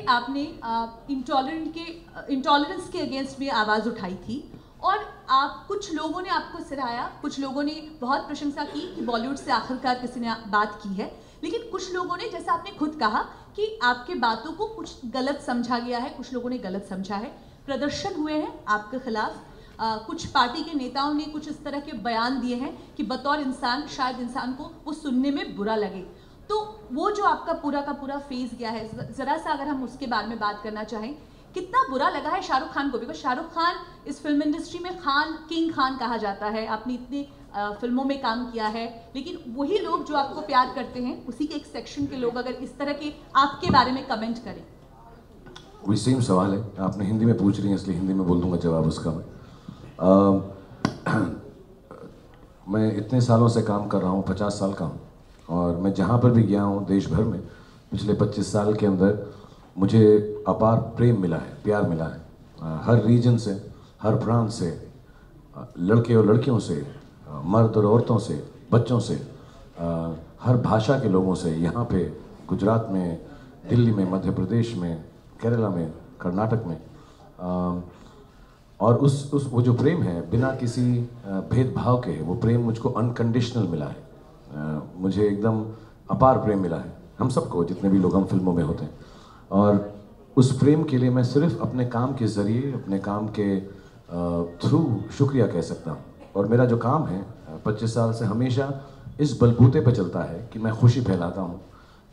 आपने इंटॉलरेंट के इंटॉलरेंस के अगेंस्ट भी आवाज़ उठाई थी और आप कुछ लोगों ने आपको सराहाया कुछ लोगों ने बहुत प्रशंसा की कि बॉलीवुड से आखिरकार किसी ने बात की है। लेकिन कुछ लोगों ने जैसा आपने खुद कहा कि आपके बातों को कुछ गलत समझा गया है कुछ लोगों ने गलत समझा है प्रदर्शन हुए हैं आपके खिलाफ। आ, कुछ पार्टी के नेताओं ने कुछ इस तरह के बयान दिए हैं कि बतौर इंसान शायद इंसान को वो सुनने में बुरा लगे। तो वो जो आपका पूरा का पूरा फ़ेज़ गया है ज़रा सा अगर हम उसके बारे में बात करना चाहें कितना बुरा लगा है शाहरुख खान को बिकॉज़ शाहरुख खान इस फ़िल्म इंडस्ट्री में खान किंग खान कहा जाता है। आपने इतनी फ़िल्मों में काम किया है लेकिन वही लोग जो आपको प्यार करते हैं उसी के एक सेक्शन के लोग अगर इस तरह के आपके बारे में कमेंट करें। वही सेम सवाल है? आपने हिंदी में पूछ रही हैं इसलिए हिंदी में बोल दूँगा जवाब उसका मैं। आ, मैं इतने सालों से काम कर रहा हूँ पचास साल का हूँ और मैं जहाँ पर भी गया हूँ देश भर में, पिछले 25 साल के अंदर मुझे अपार प्रेम मिला है, प्यार मिला है। हर रीजन से, हर प्रांत से लड़के और लड़कियों से मर्द और औरतों से, बच्चों से हर भाषा के लोगों से, यहाँ पे गुजरात में, दिल्ली में, मध्य प्रदेश में, केरला में, कर्नाटक में। और उस उस, वो जो प्रेम है, बिना किसी भेदभाव के वो प्रेम मुझको अनकंडीशनल मिला है। मुझे एकदम अपार प्रेम मिला है। हम सबको, जितने भी लोग हम फ़िल्मों में होते हैं। और उस प्रेम के लिए मैं सिर्फ़ अपने काम के ज़रिए, अपने काम के थ्रू शुक्रिया कह सकता हूँ। और मेरा जो काम है पच्चीस साल से हमेशा इस बलबूते पर चलता है कि मैं खुशी फैलाता हूँ।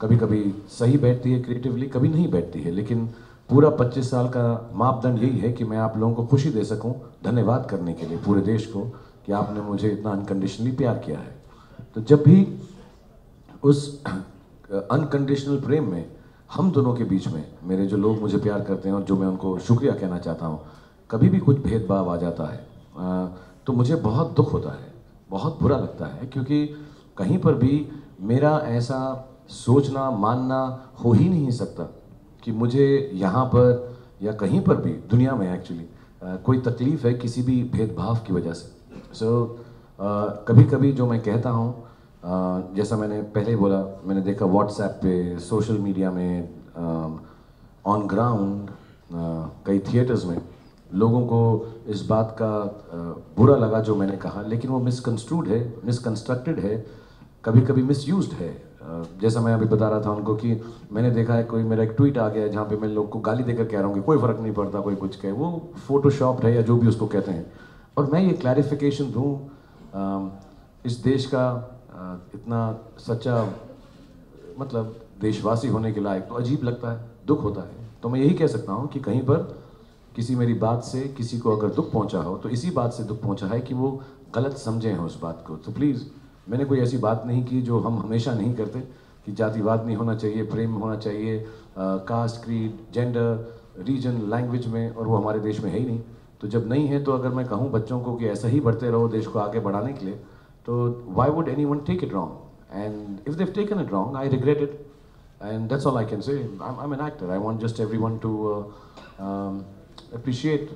कभी कभी सही बैठती है, क्रिएटिवली कभी नहीं बैठती है, लेकिन पूरा 25 साल का मापदंड यही है कि मैं आप लोगों को खुशी दे सकूँ, धन्यवाद करने के लिए पूरे देश को कि आपने मुझे इतना अनकंडीशनली प्यार किया है। तो जब भी उस अनकंडीशनल प्रेम में हम दोनों के बीच में मेरे जो लोग मुझे प्यार करते हैं और जो मैं उनको शुक्रिया कहना चाहता हूँ कभी भी कुछ भेदभाव आ जाता है। तो मुझे बहुत दुख होता है बहुत बुरा लगता है क्योंकि कहीं पर भी मेरा ऐसा सोचना मानना हो ही नहीं सकता कि मुझे यहाँ पर या कहीं पर भी दुनिया में एक्चुअली कोई तकलीफ़ है किसी भी भेदभाव की वजह से सो। So, कभी कभी जो मैं कहता हूँ जैसा मैंने पहले बोला, मैंने देखा व्हाट्सएप पे सोशल मीडिया में ऑन ग्राउंड कई थिएटर्स में, लोगों को इस बात का बुरा लगा जो मैंने कहा, लेकिन वो मिसकंस्ट्रूड है मिसकंस्ट्रक्टेड है कभी कभी मिसयूज है जैसा मैं अभी बता रहा था उनको कि मैंने देखा है, कोई मेरा एक ट्वीट आ गया है जहाँ पे मैं लोग को गाली देकर कह रहा हूँ कि कोई फ़र्क नहीं पड़ता, कोई कुछ कहे, वो फोटोशॉप है या जो भी उसको कहते हैं। और मैं ये क्लैरिफिकेशन दूँ इस देश का इतना सच्चा मतलब देशवासी होने के लायक तो अजीब लगता है, दुख होता है। तो मैं यही कह सकता हूँ कि कहीं पर किसी मेरी बात से किसी को अगर दुख पहुँचा हो तो इसी बात से दुख पहुँचा है कि वो गलत समझे हैं उस बात को। तो प्लीज़ मैंने कोई ऐसी बात नहीं की जो हम हमेशा नहीं करते, कि जातिवाद नहीं होना चाहिए, प्रेम होना चाहिए caste creed gender region language में, और वो हमारे देश में है ही नहीं। तो जब नहीं है तो अगर मैं कहूँ बच्चों को कि ऐसा ही बढ़ते रहो देश को आगे बढ़ाने के लिए तो why would anyone take it wrong and if they've taken it wrong I regret it and that's all I can say I I an actor I want just everyone to appreciate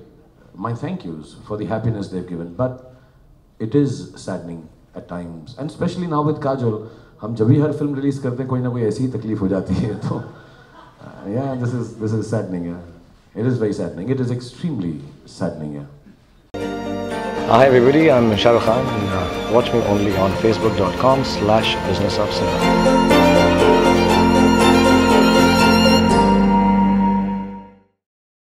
my thank yous for the happiness they've given but it is saddening at times and especially now with Kajol हम जब भी हर film release करते हैं, कोई ना कोई ऐसी ही तकलीफ़ हो जाती है तो या this is this is saddening है It is very saddening. It is extremely saddening, yeah. Hi everybody, I'm Shah Rukh Khan and uh, watch me only on facebook.com slash business of cinema.